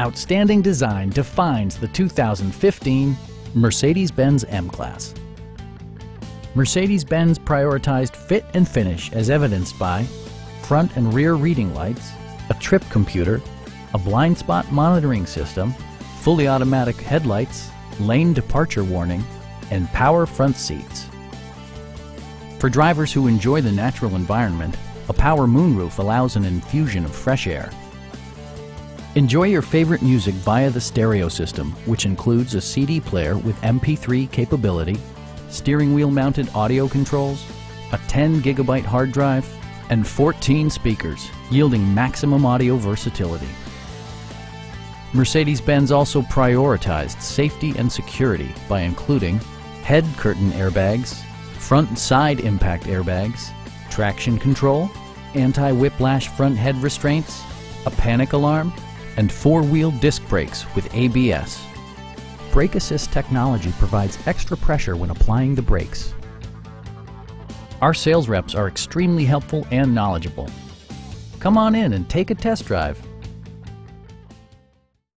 Outstanding design defines the 2015 Mercedes-Benz M-Class. Mercedes-Benz prioritized fit and finish as evidenced by front and rear reading lights, a trip computer, a blind spot monitoring system, fully automatic headlights, lane departure warning, and power front seats. For drivers who enjoy the natural environment, a power moonroof allows an infusion of fresh air. Enjoy your favorite music via the stereo system, which includes a CD player with MP3 capability, steering wheel mounted audio controls, a 10 gigabyte hard drive, and 14 speakers, yielding maximum audio versatility. Mercedes-Benz also prioritized safety and security by including head curtain airbags, front and side impact airbags, traction control, anti-whiplash front head restraints, a panic alarm, and four-wheel disc brakes with ABS. Brake Assist technology provides extra pressure when applying the brakes. Our sales reps are extremely helpful and knowledgeable. Come on in and take a test drive.